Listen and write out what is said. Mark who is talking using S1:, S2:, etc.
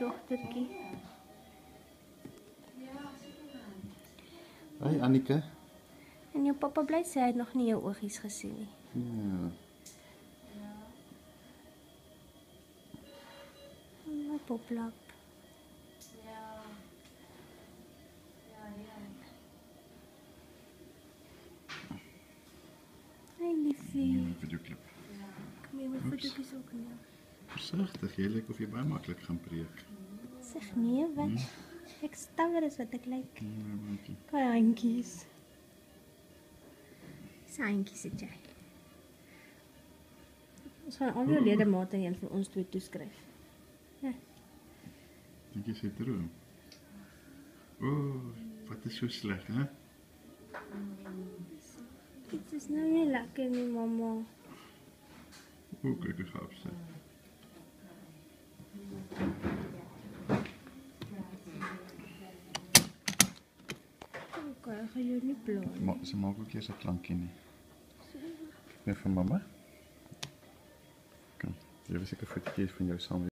S1: dogtertjie.
S2: Hey Annika.
S1: En jou pappa bly sê hy het nog nie jou oogies gesien nie.
S2: Ja.
S1: My poplap. Hey liefie.
S2: Ja, videoklip. Versigtig, jy lyk of jy baie maklik gaan preek.
S1: Zeg nee, wat? Ek stanger is wat ek lyk.
S2: Ja, dankie.
S1: Kai handjies. Dis handjies het jy. Ons gaan al jou ledemate aan een van ons twee toeskryf.
S2: Dink jy sy droom? O, oh, wat is so sleg, hè?
S1: Dit is nou nie lekker nie, mamma.
S2: O, kyk ek gaan opsit.
S1: Okay, ek gaan jou nie pla nie.
S2: Maar sy maak ook eers 'n klankie nie. Net vir mamma. Kom. Jy wil seker fotootjies van jou saam